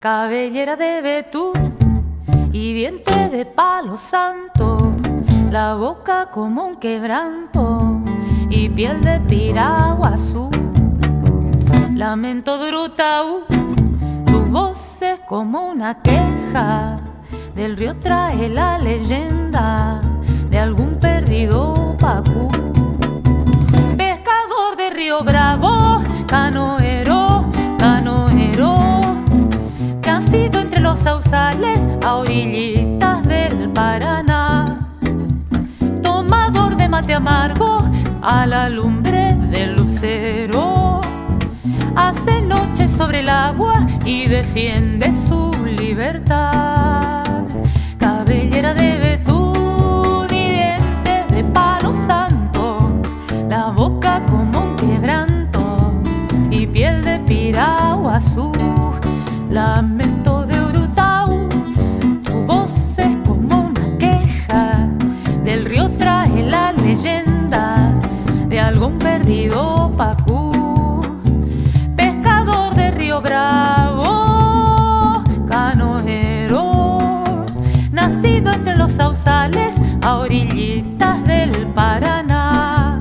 Cabellera de betún y diente de palo santo, la boca como un quebranto y piel de piragua azul. Lamento de tu voz es como una queja, del río trae la leyenda de algún perdido pacú. Pescador de Río Bravo, canoero, los sausales a orillitas del Paraná. Tomador de mate amargo a la lumbre del lucero. Hace noche sobre el agua y defiende su libertad. Cabellera de betún y diente de palo santo. La boca como un quebranto y piel de piragua azul lamento sausales a orillitas del Paraná,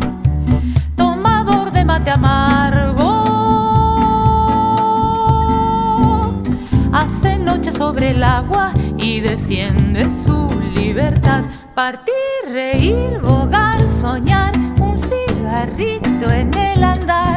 tomador de mate amargo. Hace noche sobre el agua y defiende su libertad. Partir, reír, bogar, soñar, un cigarrito en el andar